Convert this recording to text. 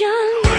young